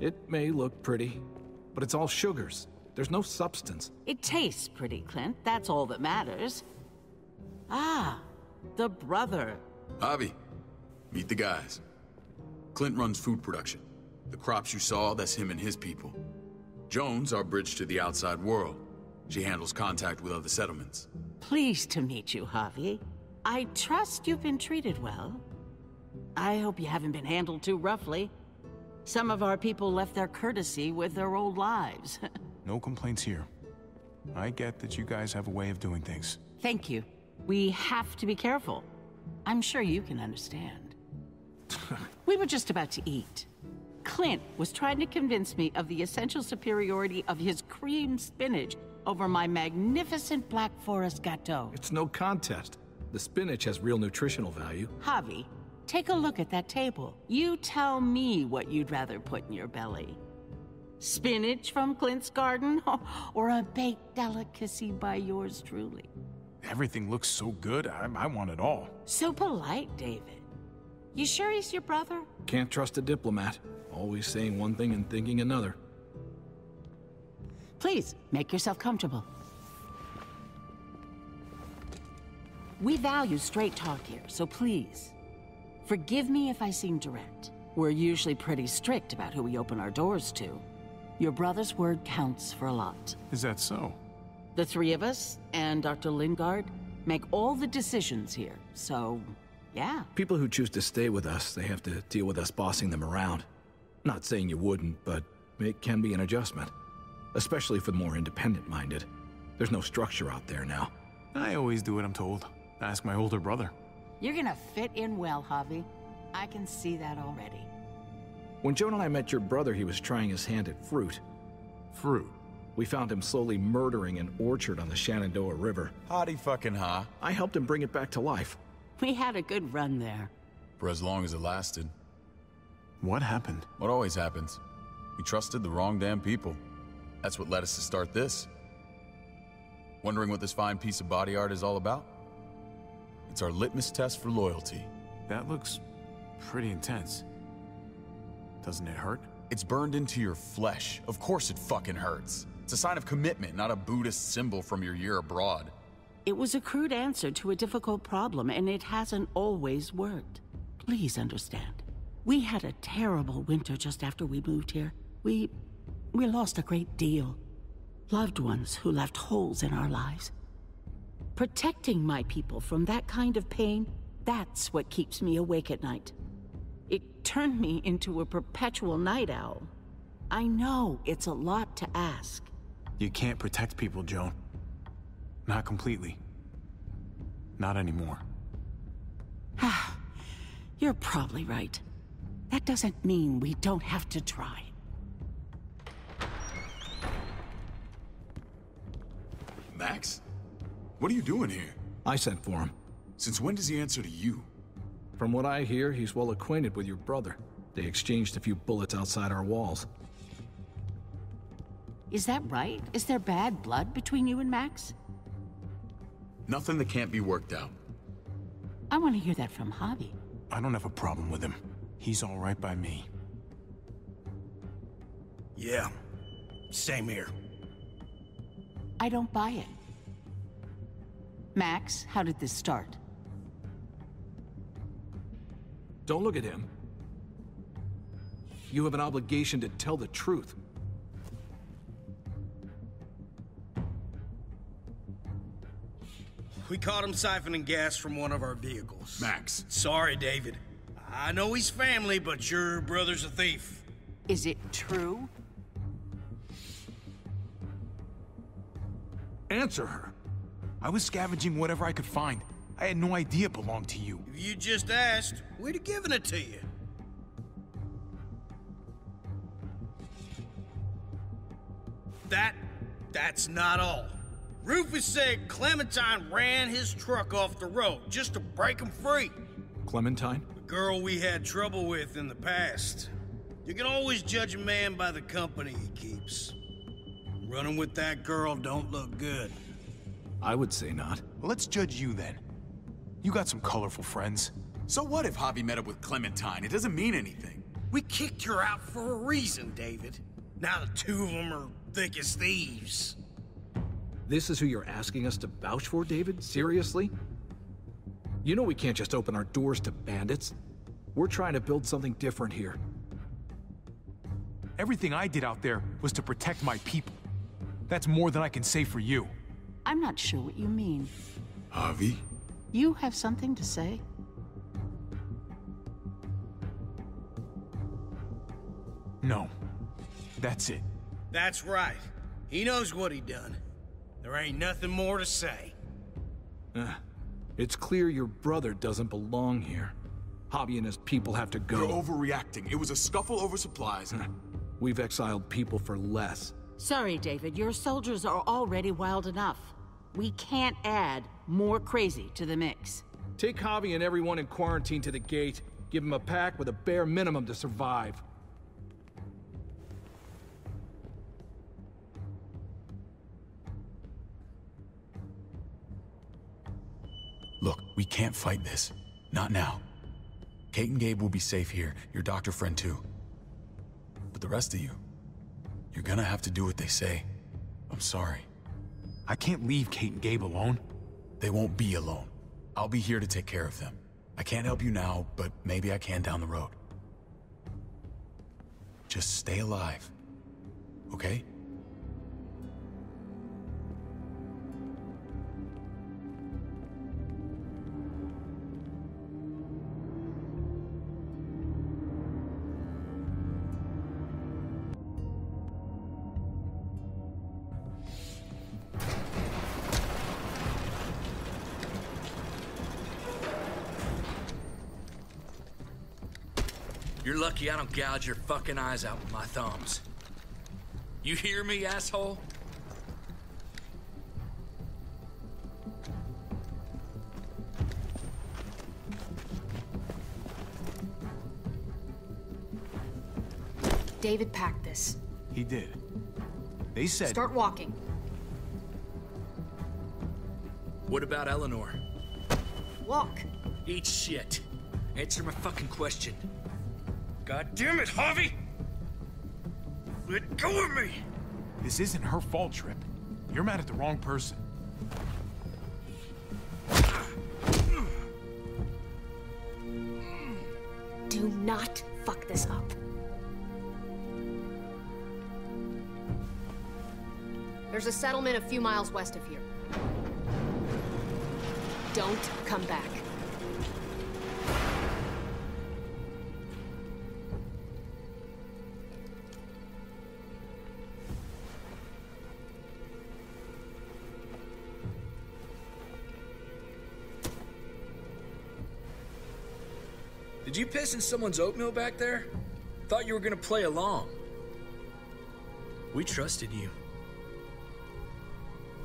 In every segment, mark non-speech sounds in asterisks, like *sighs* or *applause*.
It may look pretty, but it's all sugars. There's no substance. It tastes pretty, Clint. That's all that matters. Ah, the brother. Javi, meet the guys. Clint runs food production. The crops you saw, that's him and his people. Joan's, our bridge to the outside world. She handles contact with other settlements. Pleased to meet you, Javi. I trust you've been treated well. I hope you haven't been handled too roughly. Some of our people left their courtesy with their old lives. *laughs* No complaints here. I get that you guys have a way of doing things. Thank you. We have to be careful. I'm sure you can understand. *laughs* we were just about to eat. Clint was trying to convince me of the essential superiority of his cream spinach over my magnificent Black Forest gâteau. It's no contest. The spinach has real nutritional value. Javi, take a look at that table. You tell me what you'd rather put in your belly. Spinach from Clint's garden, *laughs* or a baked delicacy by yours truly? Everything looks so good, I, I want it all. So polite, David. You sure he's your brother? Can't trust a diplomat. Always saying one thing and thinking another. Please, make yourself comfortable. We value straight talk here, so please, forgive me if I seem direct. We're usually pretty strict about who we open our doors to. Your brother's word counts for a lot. Is that so? The three of us and Dr. Lingard make all the decisions here, so yeah. People who choose to stay with us, they have to deal with us bossing them around. Not saying you wouldn't, but it can be an adjustment. Especially for the more independent-minded. There's no structure out there now. I always do what I'm told. Ask my older brother. You're gonna fit in well, Javi. I can see that already. When Joan and I met your brother, he was trying his hand at fruit. Fruit. We found him slowly murdering an orchard on the Shenandoah River. Howdy fucking ha. I helped him bring it back to life. We had a good run there. For as long as it lasted. What happened? What always happens. We trusted the wrong damn people. That's what led us to start this. Wondering what this fine piece of body art is all about? It's our litmus test for loyalty. That looks pretty intense. Doesn't it hurt? It's burned into your flesh. Of course it fucking hurts. It's a sign of commitment, not a Buddhist symbol from your year abroad. It was a crude answer to a difficult problem, and it hasn't always worked. Please understand. We had a terrible winter just after we moved here. We. we lost a great deal. Loved ones who left holes in our lives. Protecting my people from that kind of pain, that's what keeps me awake at night. It turned me into a perpetual night owl. I know it's a lot to ask. You can't protect people, Joan. Not completely. Not anymore. *sighs* You're probably right. That doesn't mean we don't have to try. Max? What are you doing here? I sent for him. Since when does he answer to you? From what I hear, he's well acquainted with your brother. They exchanged a few bullets outside our walls. Is that right? Is there bad blood between you and Max? Nothing that can't be worked out. I want to hear that from Javi. I don't have a problem with him. He's all right by me. Yeah, same here. I don't buy it. Max, how did this start? Don't look at him. You have an obligation to tell the truth. We caught him siphoning gas from one of our vehicles. Max. Sorry, David. I know he's family, but your brother's a thief. Is it true? Answer her. I was scavenging whatever I could find. I had no idea it belonged to you. If you just asked, we'd have given it to you. That, that's not all. Rufus said Clementine ran his truck off the road just to break him free. Clementine? The girl we had trouble with in the past. You can always judge a man by the company he keeps. Running with that girl don't look good. I would say not. Well, let's judge you then. You got some colorful friends. So what if Javi met up with Clementine? It doesn't mean anything. We kicked her out for a reason, David. Now the two of them are thick as thieves. This is who you're asking us to vouch for, David? Seriously? You know we can't just open our doors to bandits. We're trying to build something different here. Everything I did out there was to protect my people. That's more than I can say for you. I'm not sure what you mean. Harvey? You have something to say? No. That's it. That's right. He knows what he done. There ain't nothing more to say. Uh, it's clear your brother doesn't belong here. Javi and his people have to go. You're overreacting. It was a scuffle over supplies. We've exiled people for less. Sorry, David. Your soldiers are already wild enough. We can't add more crazy to the mix. Take Javi and everyone in quarantine to the gate. Give them a pack with a bare minimum to survive. Look, we can't fight this. Not now. Kate and Gabe will be safe here, your doctor friend too. But the rest of you, you're gonna have to do what they say. I'm sorry. I can't leave Kate and Gabe alone. They won't be alone. I'll be here to take care of them. I can't help you now, but maybe I can down the road. Just stay alive. Okay? You're lucky I don't gouge your fucking eyes out with my thumbs. You hear me, asshole? David packed this. He did. They said... Start walking. What about Eleanor? Walk. Eat shit. Answer my fucking question. God damn it, Harvey! Let go of me! This isn't her fault, Tripp. You're mad at the wrong person. Do not fuck this up. There's a settlement a few miles west of here. Don't come back. You piss in someone's oatmeal back there? Thought you were gonna play along. We trusted you.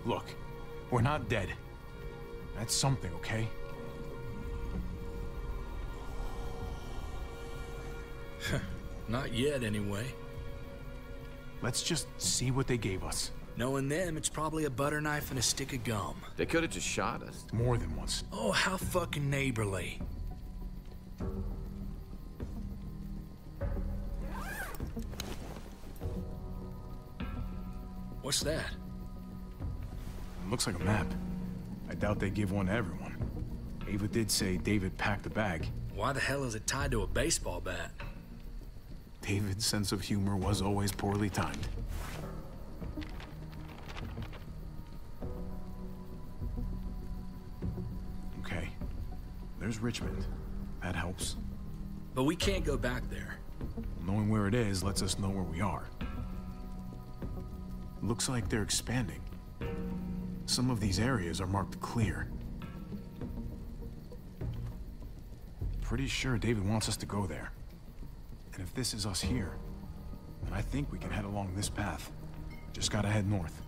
Look, we're not dead. That's something, okay? *laughs* Not yet, anyway. Let's just see what they gave us. Knowing them, it's probably a butter knife and a stick of gum. They could have just shot us. More than once. Oh, how fucking neighborly. What's that? Looks like a map. I doubt they give one to everyone. Ava did say David packed a bag. Why the hell is it tied to a baseball bat? David's sense of humor was always poorly timed. Okay. There's Richmond. That helps. But we can't go back there. Knowing where it is lets us know where we are. Looks like they're expanding. Some of these areas are marked clear. Pretty sure David wants us to go there. And if this is us here, then I think we can head along this path. Just gotta head north.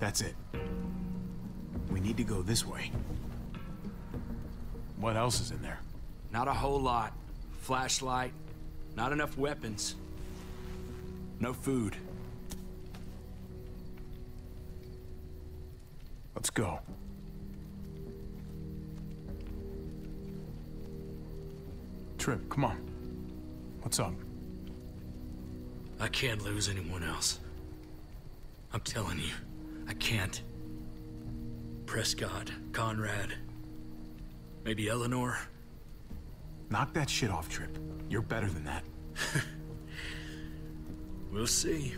That's it. We need to go this way. What else is in there? Not a whole lot. Flashlight, not enough weapons. No food. Let's go. Tripp, come on. What's up? I can't lose anyone else. I'm telling you, I can't. Prescott, Conrad, maybe Eleanor. Knock that shit off, Tripp. You're better than that. *laughs* We'll see.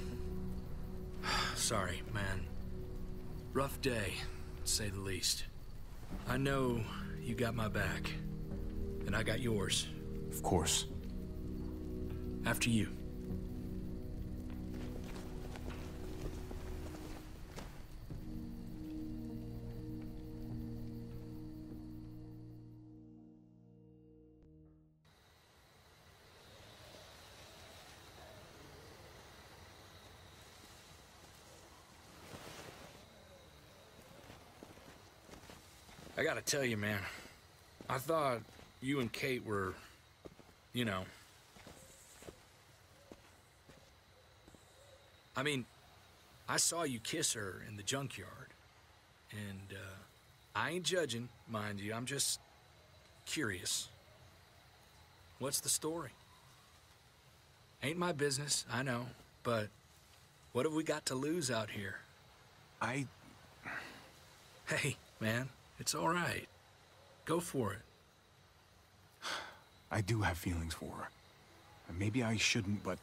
*sighs* Sorry, man. Rough day, to say the least. I know you got my back, and I got yours. Of course. After you. I gotta tell you, man. I thought you and Kate were, you know. I mean, I saw you kiss her in the junkyard. And, uh, I ain't judging, mind you. I'm just curious. What's the story? Ain't my business, I know. But what have we got to lose out here? I... Hey, man, it's all right. Go for it. I do have feelings for her. And maybe I shouldn't, but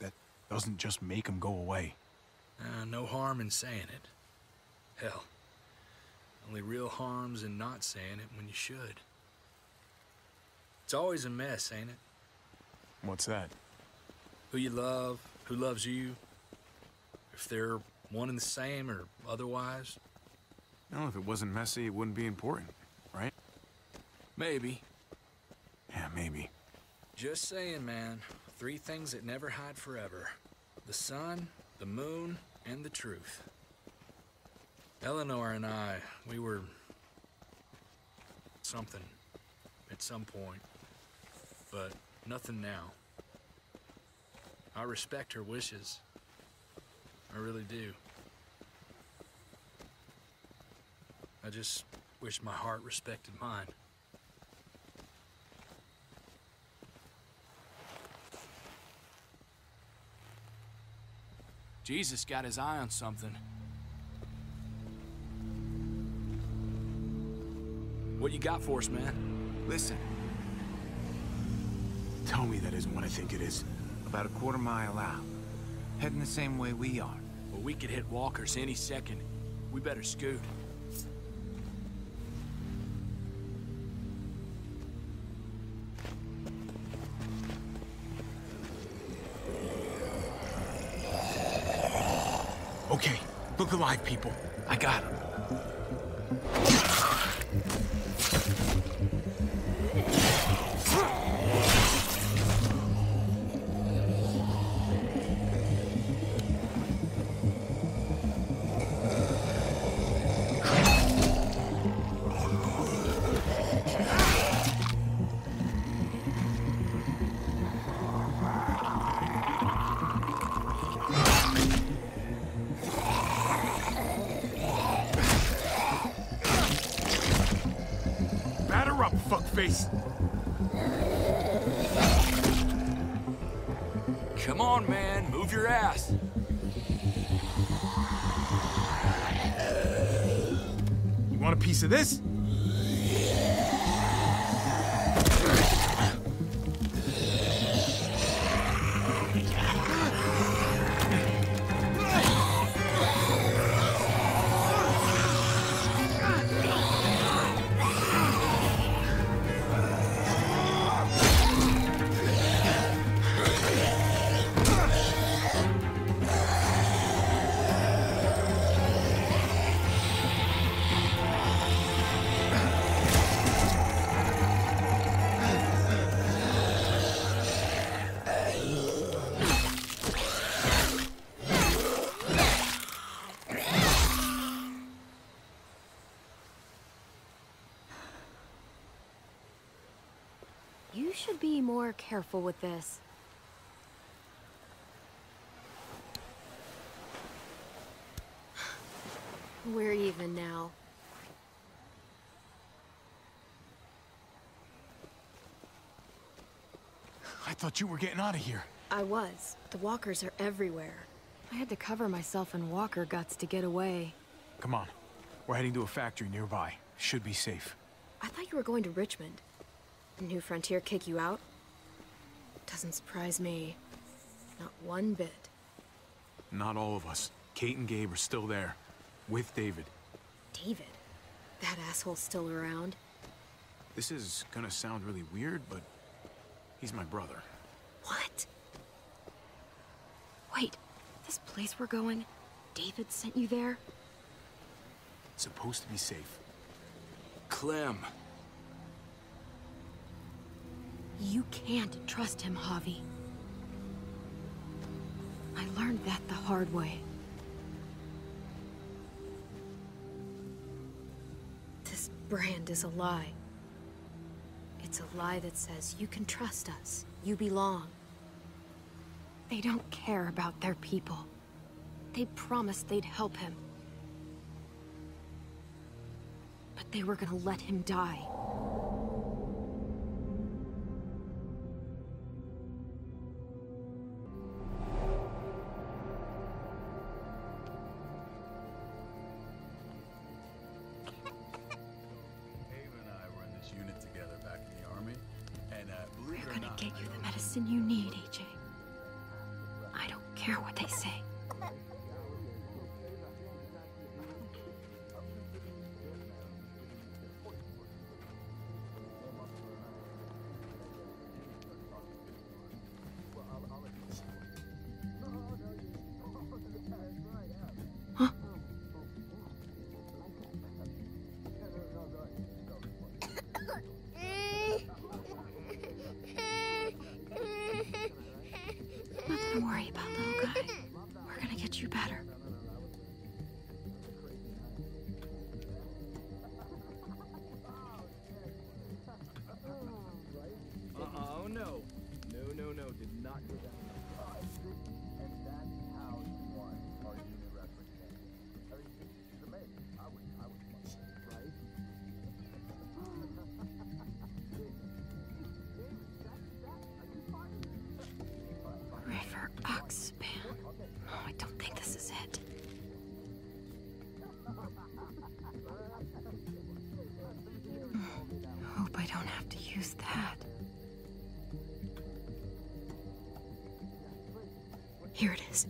that doesn't just make them go away. Uh, no harm in saying it. Hell, only real harm's in not saying it when you should. It's always a mess, ain't it? What's that? Who you love, who loves you, if they're one and the same or otherwise. No, if it wasn't messy, it wouldn't be important, right? Maybe. Yeah, maybe. Just saying, man. Three things that never hide forever the sun, the moon, and the truth. Eleanor and I, we were. something. At some point. But nothing now. I respect her wishes. I really do. I just wish my heart respected mine. Jesus got his eye on something. What you got for us, man? Listen. Tell me that isn't what I think it is. About a quarter mile out. Heading the same way we are. Well, we could hit walkers any second. We better scoot. Look alive, people. I got him. Come on, man. Move your ass. You want a piece of this? Careful with this. We're even now. I thought you were getting out of here. I was. The walkers are everywhere. I had to cover myself in walker guts to get away. Come on. We're heading to a factory nearby. Should be safe. I thought you were going to Richmond. New Frontier kick you out? Doesn't surprise me. Not one bit. Not all of us. Kate and Gabe are still there. With David. David? That asshole's still around? This is gonna sound really weird, but he's my brother. What? Wait, this place we're going, David sent you there? It's supposed to be safe. Clem. You can't trust him, Javi. I learned that the hard way. This brand is a lie. It's a lie that says you can trust us, you belong. They don't care about their people. They promised they'd help him. But they were gonna let him die. Have to use that. Here it is.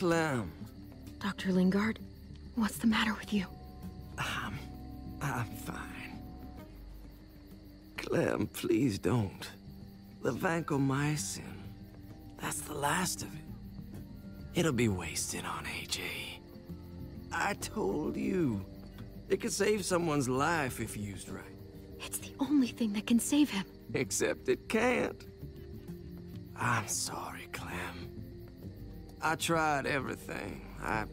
Clem, Dr. Lingard, what's the matter with you? I'm, I'm fine. Clem, please don't. The vancomycin, that's the last of it. It'll be wasted on AJ. I told you. It could save someone's life if used right. It's the only thing that can save him. Except it can't. I'm sorry. I tried everything. I...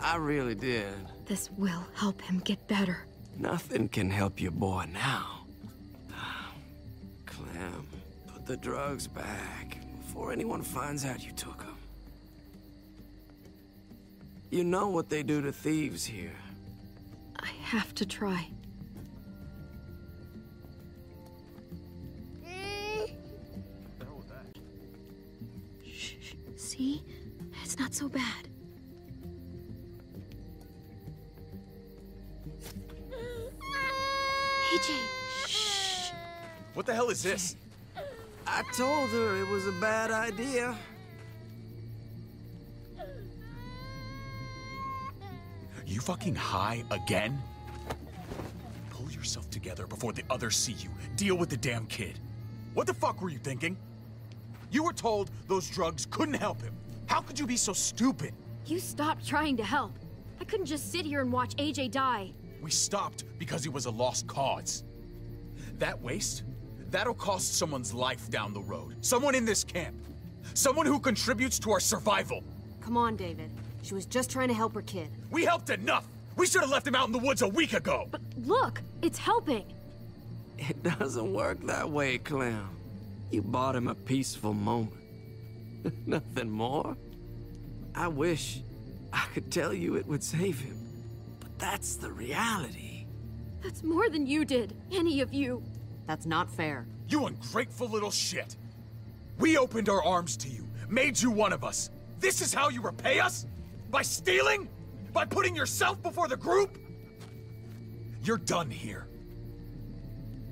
I really did. This will help him get better. Nothing can help your boy now. Clem, put the drugs back before anyone finds out you took them. You know what they do to thieves here. I have to try. Mm. Shh, shh. See? It's not so bad. AJ, shh. What the hell is this? I told her it was a bad idea. You fucking high again? Pull yourself together before the others see you. Deal with the damn kid. What the fuck were you thinking? You were told those drugs couldn't help him. How could you be so stupid? You stopped trying to help. I couldn't just sit here and watch AJ die. We stopped because he was a lost cause. That waste, that'll cost someone's life down the road. Someone in this camp. Someone who contributes to our survival. Come on, David. She was just trying to help her kid. We helped enough! We should have left him out in the woods a week ago! But look, it's helping. It doesn't work that way, Clem. You bought him a peaceful moment. *laughs* Nothing more. I wish I could tell you it would save him. But that's the reality. That's more than you did, any of you. That's not fair. You ungrateful little shit! We opened our arms to you, made you one of us. This is how you repay us? By stealing? By putting yourself before the group? You're done here.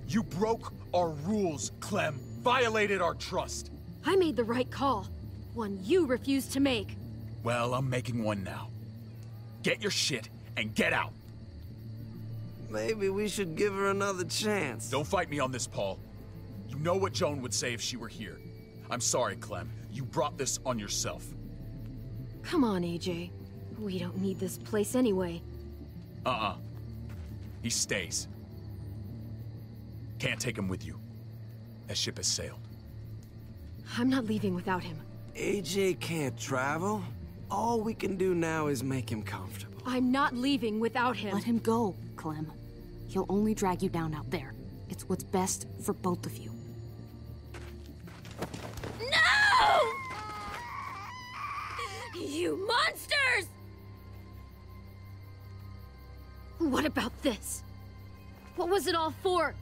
You broke our rules, Clem. Violated our trust. I made the right call. One you refused to make. Well, I'm making one now. Get your shit and get out. Maybe we should give her another chance. Don't fight me on this, Paul. You know what Joan would say if she were here. I'm sorry, Clem. You brought this on yourself. Come on, AJ. We don't need this place anyway. Uh-uh. He stays. Can't take him with you. That ship has sailed. I'm not leaving without him. AJ can't travel. All we can do now is make him comfortable. I'm not leaving without him. Let him go, Clem. He'll only drag you down out there. It's what's best for both of you. No! You monsters! What about this? What was it all for?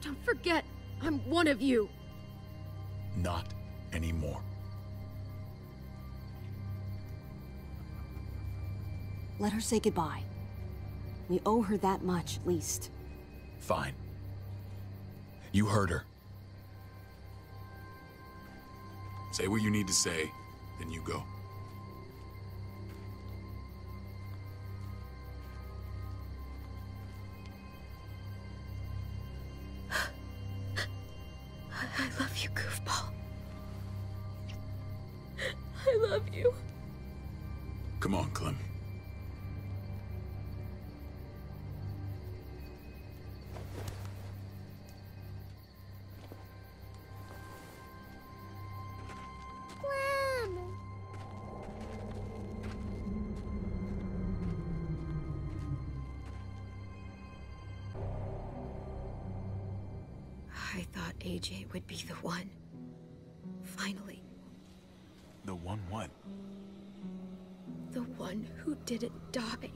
Don't forget, I'm one of you. Not anymore. Let her say goodbye. We owe her that much, at least. Fine. You heard her. Say what you need to say, then you go. Would be the one. Finally, The one what? the one who didn't die.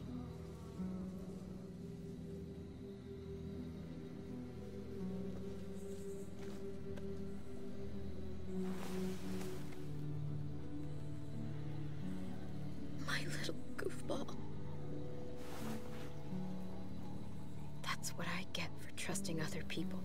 My little goofball. That's what I get for trusting other people.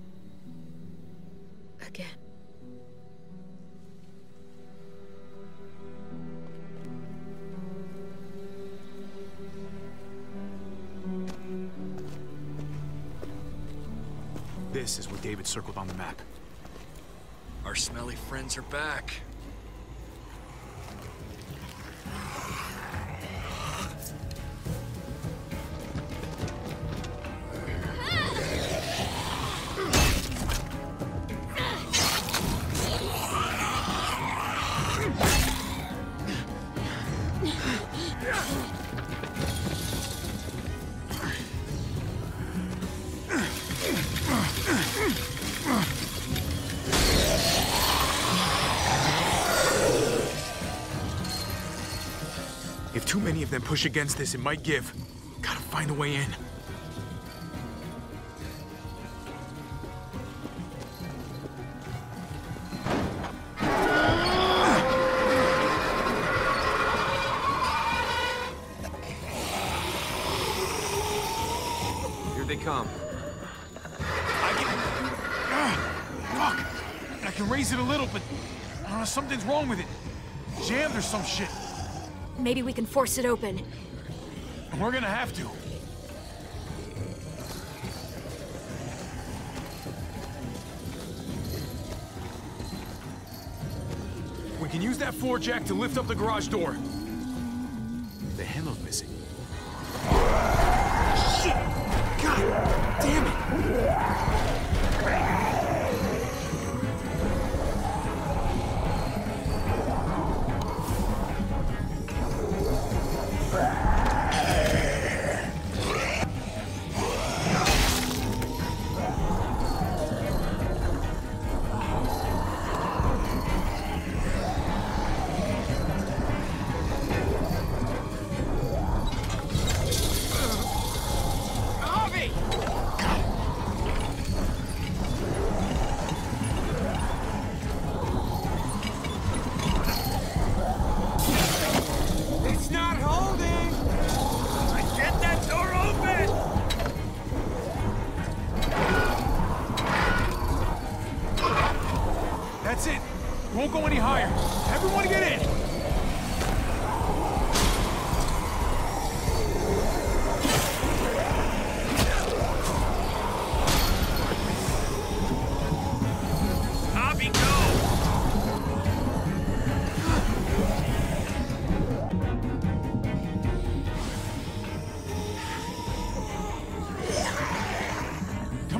This is what David circled on the map. Our smelly friends are back. If too many of them push against this, it might give. Gotta find a way in. Here they come. I can... Ah, fuck! I can raise it a little, but... Uh, something's wrong with it. Jammed or some shit. Maybe we can force it open. We're gonna have to. We can use that floor jack to lift up the garage door.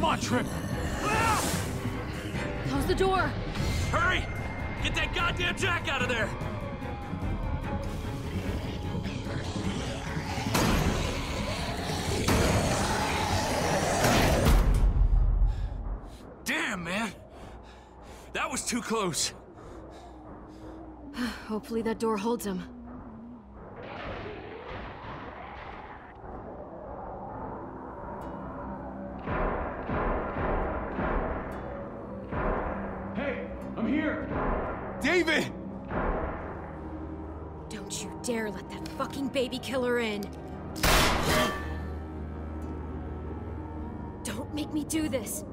Come on, Tripp. Close the door! Hurry! Get that goddamn jack out of there! Damn, man! That was too close. *sighs* Hopefully that door holds him. Killer in. Don't make me do this.